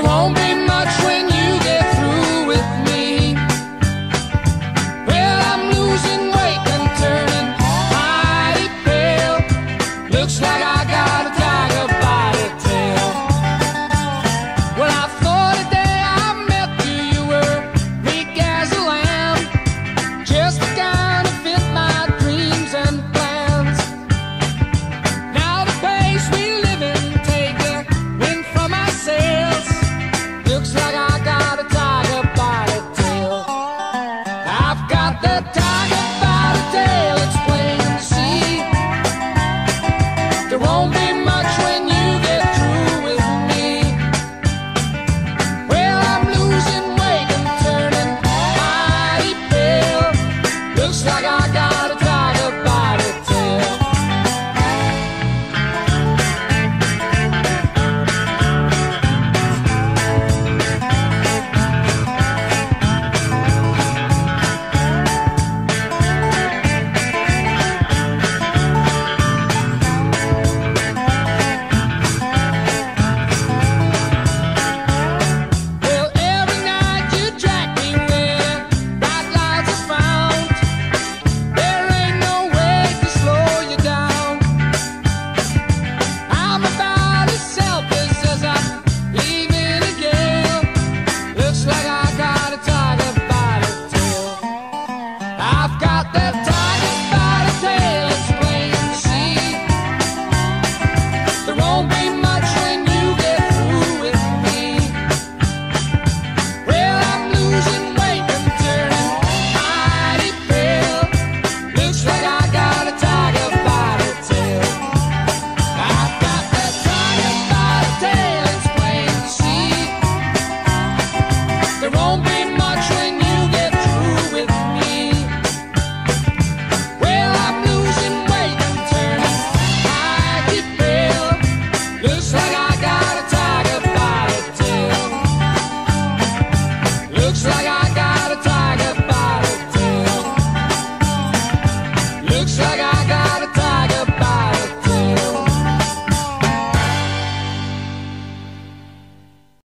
There won't be much when you the tiger by the tail. It's I've got